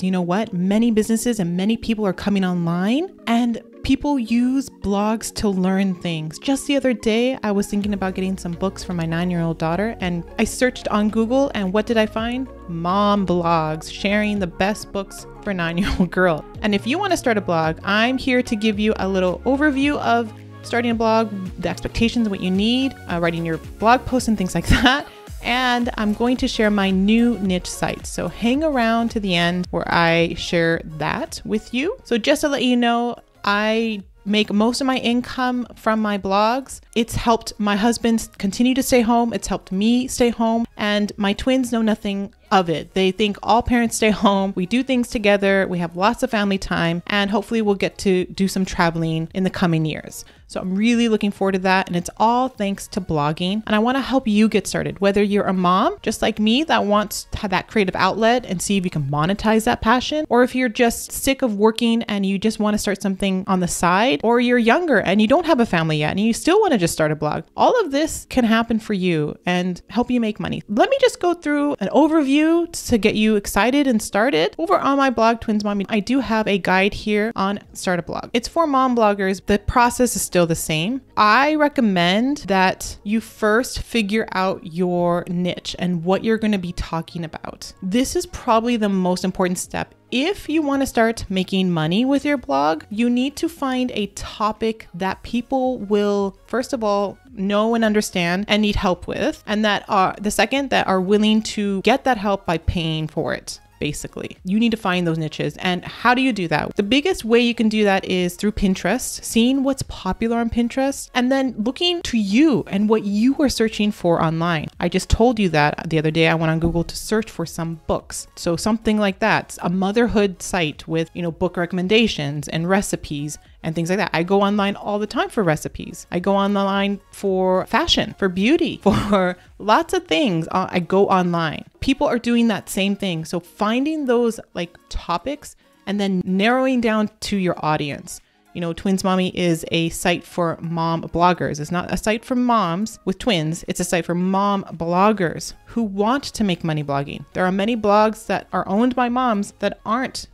You know what? Many businesses and many people are coming online and people use blogs to learn things. Just the other day, I was thinking about getting some books for my nine year old daughter and I searched on Google and what did I find? Mom blogs sharing the best books for nine year old girl. And if you want to start a blog, I'm here to give you a little overview of starting a blog, the expectations, what you need, uh, writing your blog posts, and things like that and I'm going to share my new niche site. So hang around to the end where I share that with you. So just to let you know, I make most of my income from my blogs. It's helped my husband continue to stay home. It's helped me stay home. And my twins know nothing of it. They think all parents stay home. We do things together. We have lots of family time. And hopefully, we'll get to do some traveling in the coming years. So I'm really looking forward to that. And it's all thanks to blogging. And I want to help you get started, whether you're a mom, just like me, that wants to have that creative outlet and see if you can monetize that passion, or if you're just sick of working and you just want to start something on the side, or you're younger and you don't have a family yet and you still want to just start a blog. All of this can happen for you and help you make money. Let me just go through an overview to get you excited and started. Over on my blog, Twins Mommy, I do have a guide here on Start a Blog. It's for mom bloggers. The process is still the same. I recommend that you first figure out your niche and what you're going to be talking about. This is probably the most important step if you want to start making money with your blog, you need to find a topic that people will, first of all, know and understand and need help with, and that are the second that are willing to get that help by paying for it basically. You need to find those niches. And how do you do that? The biggest way you can do that is through Pinterest, seeing what's popular on Pinterest, and then looking to you and what you are searching for online. I just told you that the other day I went on Google to search for some books. So something like that, a motherhood site with, you know, book recommendations and recipes and things like that. I go online all the time for recipes. I go online for fashion, for beauty, for lots of things. Uh, I go online. People are doing that same thing. So finding those like topics and then narrowing down to your audience. You know, Twins Mommy is a site for mom bloggers. It's not a site for moms with twins, it's a site for mom bloggers who want to make money blogging. There are many blogs that are owned by moms that aren't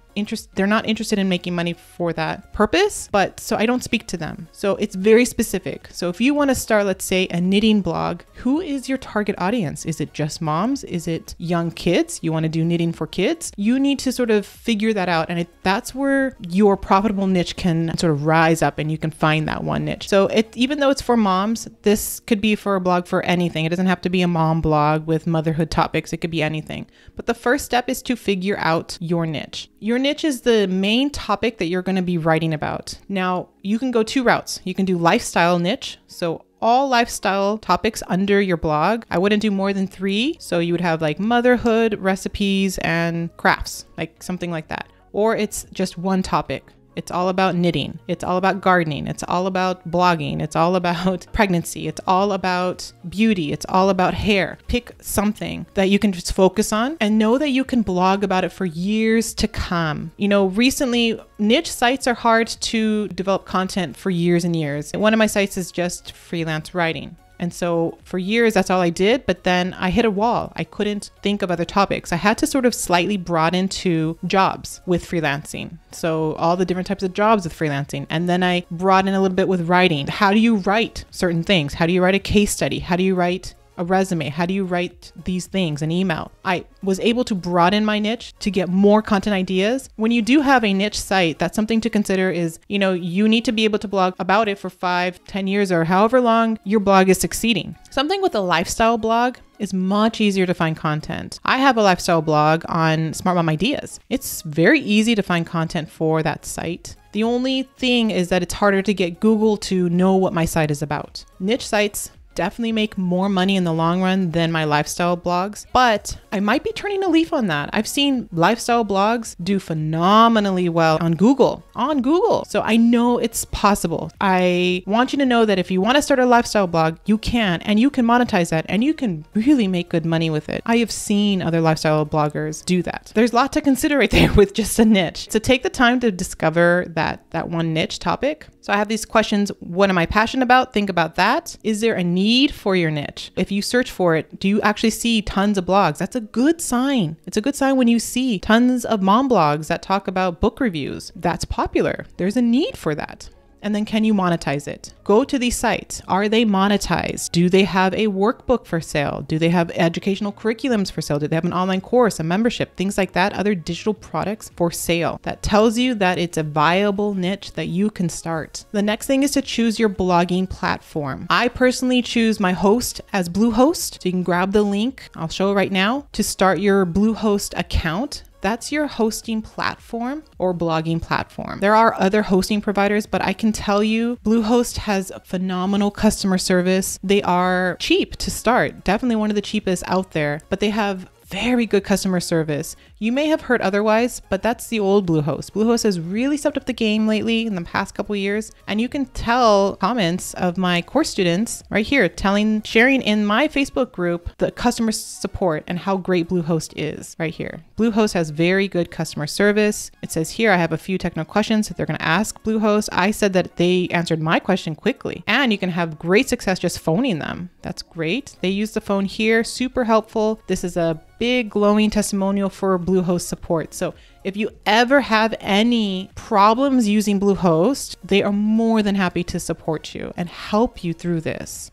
they're not interested in making money for that purpose but so i don't speak to them. So it's very specific. So if you want to start let's say a knitting blog who is your target audience? Is it just moms? Is it young kids? You want to do knitting for kids? You need to sort of figure that out and it, that's where your profitable niche can sort of rise up and you can find that one niche. So it even though it's for moms this could be for a blog for anything. It doesn't have to be a mom blog with motherhood topics. It could be anything. But the first step is to figure out your niche. Your niche is the main topic that you're going to be writing about. Now, you can go two routes. You can do lifestyle niche. So, all lifestyle topics under your blog. I wouldn't do more than three. So, you would have like motherhood, recipes, and crafts, like something like that. Or it's just one topic. It's all about knitting. It's all about gardening. It's all about blogging. It's all about pregnancy. It's all about beauty. It's all about hair. Pick something that you can just focus on and know that you can blog about it for years to come. You know, recently, niche sites are hard to develop content for years and years. One of my sites is just freelance writing. And so for years, that's all I did. But then I hit a wall. I couldn't think of other topics. I had to sort of slightly broaden to jobs with freelancing. So all the different types of jobs with freelancing. And then I broaden a little bit with writing. How do you write certain things? How do you write a case study? How do you write a resume? How do you write these things? An email. I was able to broaden my niche to get more content ideas. When you do have a niche site, that's something to consider is, you know, you need to be able to blog about it for five, ten years, or however long your blog is succeeding. Something with a lifestyle blog is much easier to find content. I have a lifestyle blog on Smart Mom Ideas. It's very easy to find content for that site. The only thing is that it's harder to get Google to know what my site is about. Niche sites definitely make more money in the long run than my lifestyle blogs, but I might be turning a leaf on that. I've seen lifestyle blogs do phenomenally well on Google, on Google. So I know it's possible. I want you to know that if you want to start a lifestyle blog, you can, and you can monetize that, and you can really make good money with it. I have seen other lifestyle bloggers do that. There's a lot to consider right there with just a niche. So take the time to discover that that one niche topic So I have these questions. What am I passionate about? Think about that. Is there a need for your niche? If you search for it, do you actually see tons of blogs? That's a good sign. It's a good sign when you see tons of mom blogs that talk about book reviews. That's popular. There's a need for that. And then can you monetize it? Go to these sites. Are they monetized? Do they have a workbook for sale? Do they have educational curriculums for sale? Do they have an online course, a membership, things like that, other digital products for sale? That tells you that it's a viable niche that you can start. The next thing is to choose your blogging platform. I personally choose my host as Bluehost. So you can grab the link, I'll show it right now, to start your Bluehost account that's your hosting platform or blogging platform. There are other hosting providers, but I can tell you Bluehost has phenomenal customer service. They are cheap to start, definitely one of the cheapest out there, but they have very good customer service. You may have heard otherwise, but that's the old Bluehost. Bluehost has really stepped up the game lately in the past couple years, and you can tell comments of my course students right here telling sharing in my Facebook group the customer support and how great Bluehost is right here. Bluehost has very good customer service. It says here I have a few technical questions that they're going to ask Bluehost. I said that they answered my question quickly, and you can have great success just phoning them. That's great. They use the phone here, super helpful. This is a big glowing testimonial for Bluehost support. So if you ever have any problems using Bluehost, they are more than happy to support you and help you through this.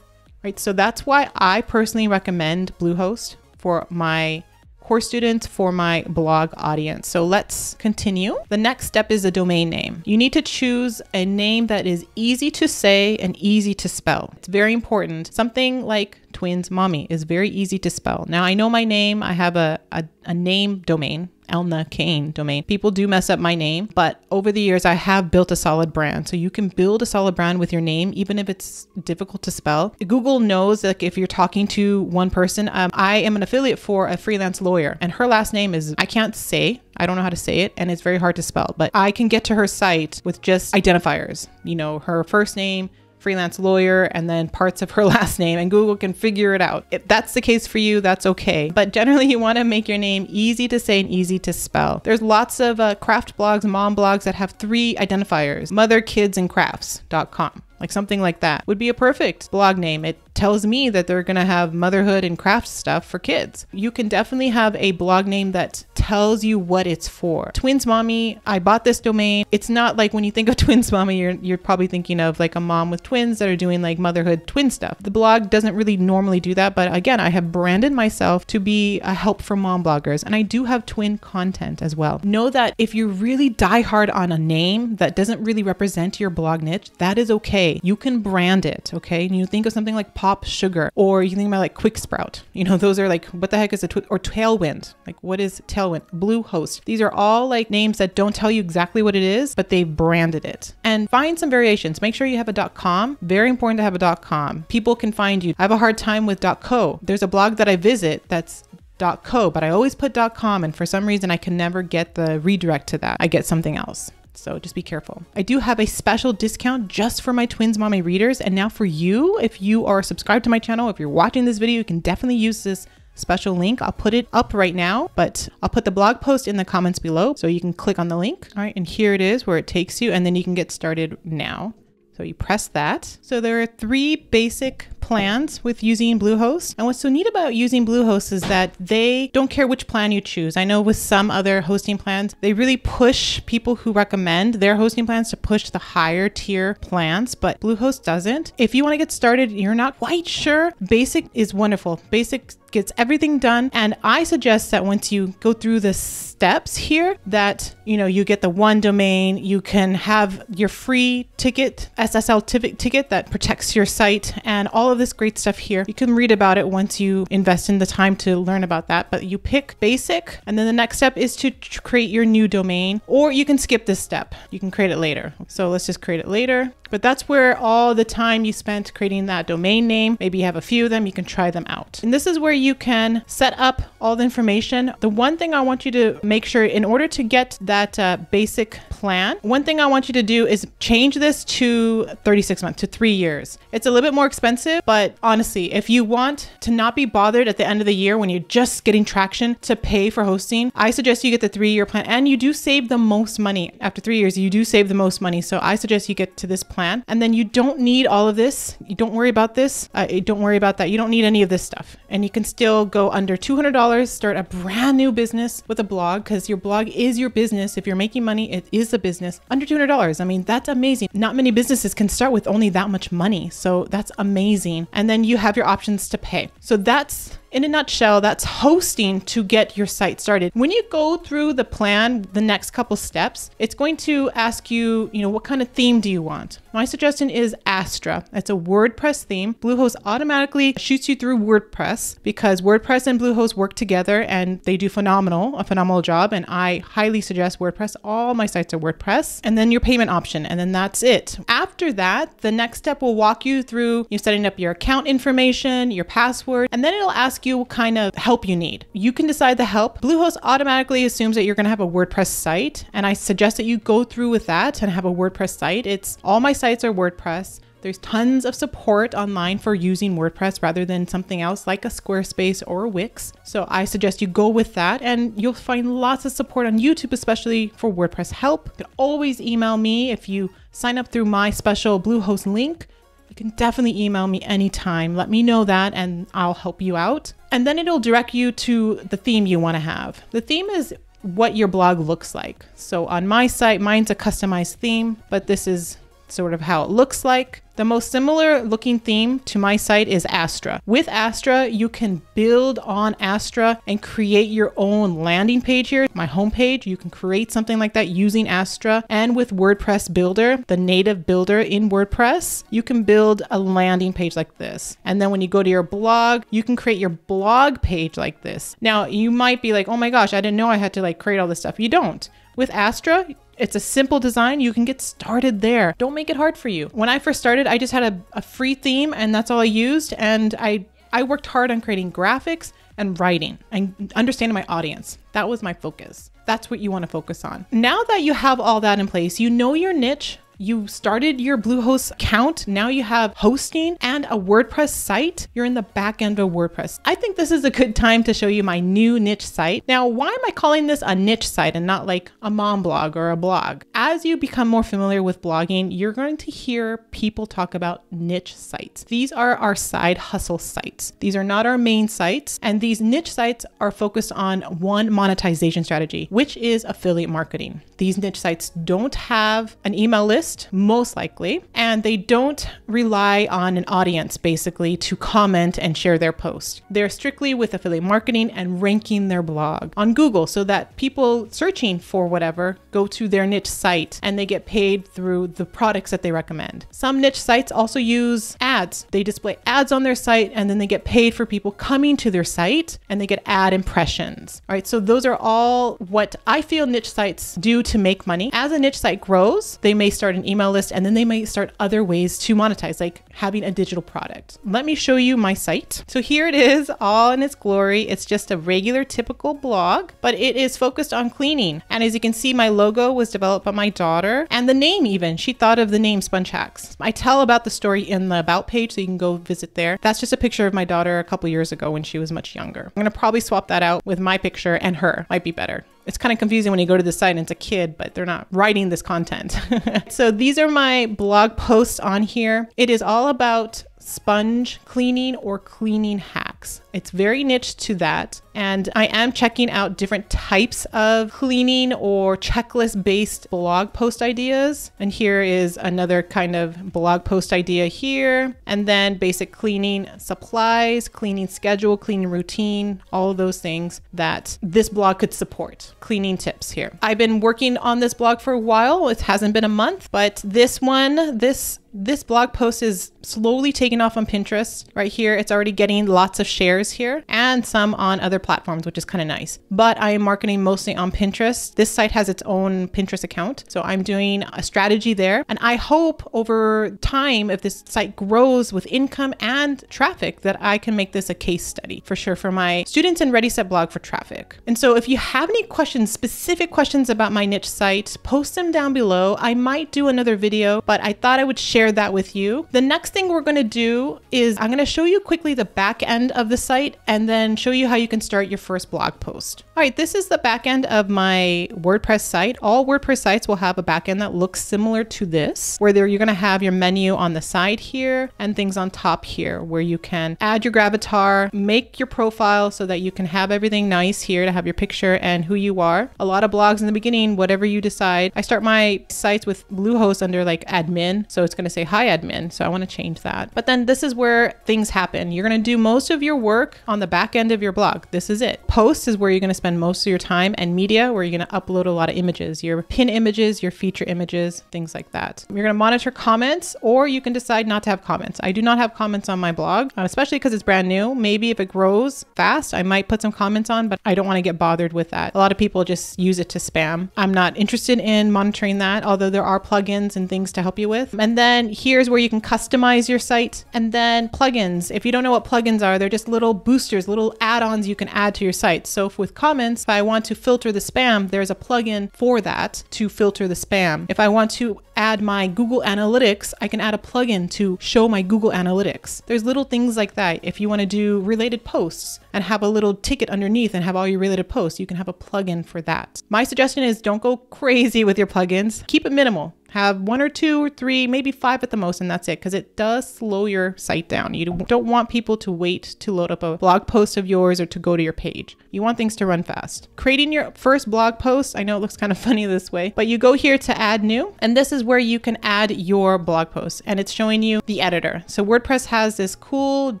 Right? So that's why I personally recommend Bluehost for my course students for my blog audience. So let's continue. The next step is a domain name. You need to choose a name that is easy to say and easy to spell. It's very important. Something like twins mommy is very easy to spell. Now I know my name, I have a, a, a name domain Elna Cain domain. People do mess up my name, but over the years, I have built a solid brand. So you can build a solid brand with your name, even if it's difficult to spell. Google knows like if you're talking to one person. Um, I am an affiliate for a freelance lawyer, and her last name is I can't say. I don't know how to say it, and it's very hard to spell, but I can get to her site with just identifiers. You know, her first name, freelance lawyer and then parts of her last name, and Google can figure it out. If that's the case for you, that's okay. But generally, you want to make your name easy to say and easy to spell. There's lots of uh, craft blogs, mom blogs that have three identifiers mother, kids, and crafts.com like something like that would be a perfect blog name. It tells me that they're going to have motherhood and craft stuff for kids. You can definitely have a blog name that tells you what it's for. Twins Mommy, I bought this domain. It's not like when you think of Twins Mommy, you're, you're probably thinking of like a mom with twins that are doing like motherhood twin stuff. The blog doesn't really normally do that, but again, I have branded myself to be a help for mom bloggers, and I do have twin content as well. Know that if you really die hard on a name that doesn't really represent your blog niche, that is okay you can brand it, okay? And you think of something like Pop Sugar, or you think about like Quick Sprout. You know, those are like, what the heck is a twi- or Tailwind? Like, what is Tailwind? Bluehost. These are all like names that don't tell you exactly what it is, but they've branded it. And find some variations. Make sure you have a .com. Very important to have a dot .com. People can find you. I have a hard time with dot .co. There's a blog that I visit that's dot .co, but I always put dot .com, and for some reason I can never get the redirect to that. I get something else. So just be careful. I do have a special discount just for my Twins Mommy readers. And now for you, if you are subscribed to my channel, if you're watching this video, you can definitely use this special link. I'll put it up right now, but I'll put the blog post in the comments below so you can click on the link. All right, and here it is where it takes you, and then you can get started now. So you press that. So there are three basic plans with using Bluehost. And what's so neat about using Bluehost is that they don't care which plan you choose. I know with some other hosting plans, they really push people who recommend their hosting plans to push the higher tier plans, but Bluehost doesn't. If you want to get started, you're not quite sure, basic is wonderful. Basic gets everything done. And I suggest that once you go through the steps here, that you know you get the one domain, you can have your free ticket, SSL ticket that protects your site, and all of this great stuff here. You can read about it once you invest in the time to learn about that. But you pick basic, and then the next step is to create your new domain, or you can skip this step. You can create it later. So let's just create it later. But that's where all the time you spent creating that domain name, maybe you have a few of them, you can try them out. And this is where you can set up all the information. The one thing I want you to make sure in order to get that uh, basic plan. One thing I want you to do is change this to 36 months, to three years. It's a little bit more expensive, but honestly, if you want to not be bothered at the end of the year when you're just getting traction to pay for hosting, I suggest you get the three year plan and you do save the most money. After three years, you do save the most money. So I suggest you get to this plan and then you don't need all of this. You don't worry about this. Uh, don't worry about that. You don't need any of this stuff. And you can still go under $200, start a brand new business with a blog because your blog is your business. If you're making money, it is business under $200. I mean, that's amazing. Not many businesses can start with only that much money. So that's amazing. And then you have your options to pay. So that's in a nutshell, that's hosting to get your site started. When you go through the plan, the next couple steps, it's going to ask you, you know, what kind of theme do you want? My suggestion is Astra. It's a WordPress theme. Bluehost automatically shoots you through WordPress because WordPress and Bluehost work together and they do phenomenal, a phenomenal job. And I highly suggest WordPress. All my sites are WordPress. And then your payment option, and then that's it. After that, the next step will walk you through you setting up your account information, your password, and then it'll ask you what kind of help you need. You can decide the help. Bluehost automatically assumes that you're going to have a WordPress site, and I suggest that you go through with that and have a WordPress site. It's all my sites are WordPress. There's tons of support online for using WordPress rather than something else like a Squarespace or Wix. So I suggest you go with that and you'll find lots of support on YouTube, especially for WordPress help. You can always email me if you sign up through my special Bluehost link. You can definitely email me anytime. Let me know that and I'll help you out. And then it'll direct you to the theme you want to have. The theme is what your blog looks like. So on my site, mine's a customized theme, but this is sort of how it looks like. The most similar looking theme to my site is Astra. With Astra, you can build on Astra and create your own landing page here. My homepage, you can create something like that using Astra. And with WordPress Builder, the native builder in WordPress, you can build a landing page like this. And then when you go to your blog, you can create your blog page like this. Now, you might be like, oh my gosh, I didn't know I had to like create all this stuff. You don't. With Astra, it's a simple design. You can get started there. Don't make it hard for you. When I first started, I just had a, a free theme and that's all I used. And I, I worked hard on creating graphics and writing and understanding my audience. That was my focus. That's what you want to focus on. Now that you have all that in place, you know your niche, you started your Bluehost account. Now you have hosting and a WordPress site. You're in the back end of WordPress. I think this is a good time to show you my new niche site. Now, why am I calling this a niche site and not like a mom blog or a blog? As you become more familiar with blogging, you're going to hear people talk about niche sites. These are our side hustle sites. These are not our main sites. And these niche sites are focused on one monetization strategy, which is affiliate marketing. These niche sites don't have an email list most likely, and they don't rely on an audience basically to comment and share their post. They're strictly with affiliate marketing and ranking their blog on Google so that people searching for whatever go to their niche site and they get paid through the products that they recommend. Some niche sites also use ads. They display ads on their site and then they get paid for people coming to their site and they get ad impressions. All right, so those are all what I feel niche sites do to make money. As a niche site grows, they may start an email list and then they might start other ways to monetize, like having a digital product. Let me show you my site. So here it is, all in its glory. It's just a regular, typical blog, but it is focused on cleaning. And as you can see, my logo was developed by my daughter and the name even. She thought of the name Sponge Hacks. I tell about the story in the About page, so you can go visit there. That's just a picture of my daughter a couple years ago when she was much younger. I'm gonna probably swap that out with my picture and her. Might be better it's kind of confusing when you go to the site and it's a kid, but they're not writing this content. so these are my blog posts on here. It is all about sponge cleaning or cleaning hacks. It's very niche to that. And I am checking out different types of cleaning or checklist based blog post ideas. And here is another kind of blog post idea here. And then basic cleaning supplies, cleaning schedule, cleaning routine, all of those things that this blog could support. Cleaning tips here. I've been working on this blog for a while. It hasn't been a month, but this one, this this blog post is slowly taking off on Pinterest. Right here, it's already getting lots of shares here and some on other platforms, which is kind of nice. But I am marketing mostly on Pinterest. This site has its own Pinterest account. So I'm doing a strategy there. And I hope over time, if this site grows with income and traffic, that I can make this a case study for sure for my students in Ready Set blog for traffic. And so if you have any questions, specific questions about my niche site, post them down below. I might do another video, but I thought I would share that with you. The next thing we're going to do is I'm going to show you quickly the back end of the site and then show you how you can start your first blog post. All right, this is the back end of my WordPress site. All WordPress sites will have a back end that looks similar to this, where you're going to have your menu on the side here and things on top here where you can add your gravatar, make your profile so that you can have everything nice here to have your picture and who you are. A lot of blogs in the beginning, whatever you decide. I start my sites with Bluehost under like admin, so it's going to say hi admin. So I want to change that. But then this is where things happen. You're going to do most of your work on the back end of your blog. This is it. Posts is where you're going to spend most of your time and media where you're going to upload a lot of images, your pin images, your feature images, things like that. You're going to monitor comments or you can decide not to have comments. I do not have comments on my blog, uh, especially because it's brand new. Maybe if it grows fast, I might put some comments on, but I don't want to get bothered with that. A lot of people just use it to spam. I'm not interested in monitoring that, although there are plugins and things to help you with. And then here's where you can customize your site. And then plugins. If you don't know what plugins are, they're just little boosters, little add-ons you can add to your site. So if with comments, if I want to filter the spam, there's a plugin for that to filter the spam. If I want to add my Google Analytics, I can add a plugin to show my Google Analytics. There's little things like that. If you want to do related posts and have a little ticket underneath and have all your related posts, you can have a plugin for that. My suggestion is don't go crazy with your plugins. Keep it minimal. Have one or two or three, maybe five at the most, and that's it, because it does slow your site down. You don't want people to wait to load up a blog post of yours or to go to your page. You want things to run fast. Creating your first blog post, I know it looks kind of funny this way, but you go here to add new, and this is where you can add your blog post, and it's showing you the editor. So WordPress has this cool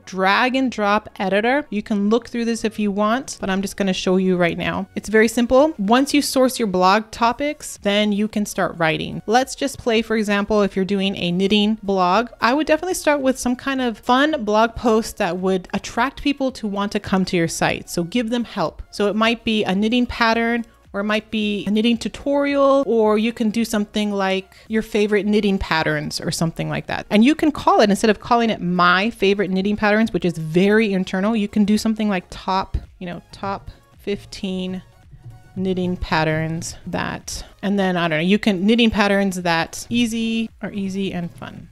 drag and drop editor. You can look through this if you want, but I'm just going to show you right now. It's very simple. Once you source your blog topics, then you can start writing. Let's just just play, for example, if you're doing a knitting blog, I would definitely start with some kind of fun blog post that would attract people to want to come to your site. So give them help. So it might be a knitting pattern or it might be a knitting tutorial, or you can do something like your favorite knitting patterns or something like that. And you can call it, instead of calling it my favorite knitting patterns, which is very internal, you can do something like top, you know, top 15 knitting patterns that, and then I don't know, you can knitting patterns that easy are easy and fun.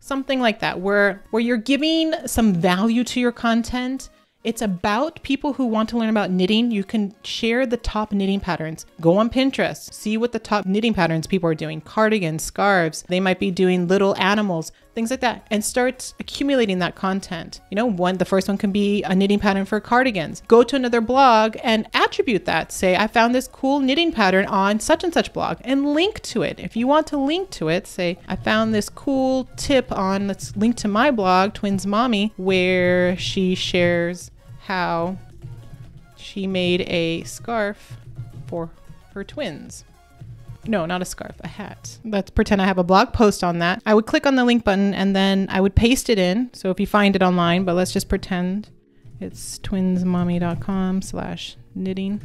Something like that, where where you're giving some value to your content it's about people who want to learn about knitting. You can share the top knitting patterns. Go on Pinterest, see what the top knitting patterns people are doing cardigans, scarves. They might be doing little animals, things like that, and start accumulating that content. You know, one, the first one can be a knitting pattern for cardigans. Go to another blog and attribute that. Say, I found this cool knitting pattern on such and such blog and link to it. If you want to link to it, say, I found this cool tip on, let's link to my blog, Twins Mommy, where she shares how she made a scarf for her twins. No, not a scarf, a hat. Let's pretend I have a blog post on that. I would click on the link button and then I would paste it in. So if you find it online, but let's just pretend it's twinsmommy.com slash knitting.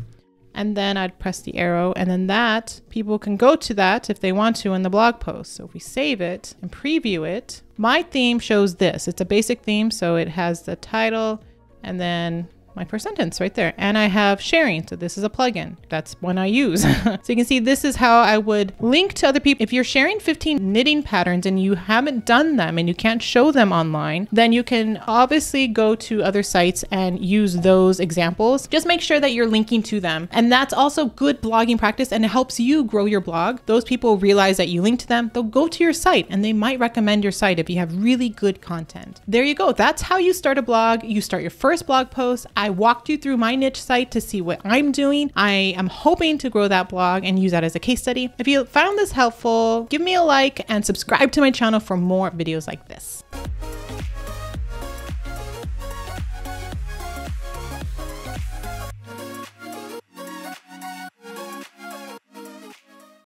And then I'd press the arrow and then that people can go to that if they want to in the blog post. So if we save it and preview it, my theme shows this. It's a basic theme. So it has the title, and then my first sentence right there. And I have sharing. So this is a plugin. That's one I use. so you can see this is how I would link to other people. If you're sharing 15 knitting patterns and you haven't done them and you can't show them online, then you can obviously go to other sites and use those examples. Just make sure that you're linking to them. And that's also good blogging practice and it helps you grow your blog. Those people realize that you link to them, they'll go to your site and they might recommend your site if you have really good content. There you go. That's how you start a blog. You start your first blog post. I walked you through my niche site to see what I'm doing. I am hoping to grow that blog and use that as a case study. If you found this helpful, give me a like and subscribe to my channel for more videos like this.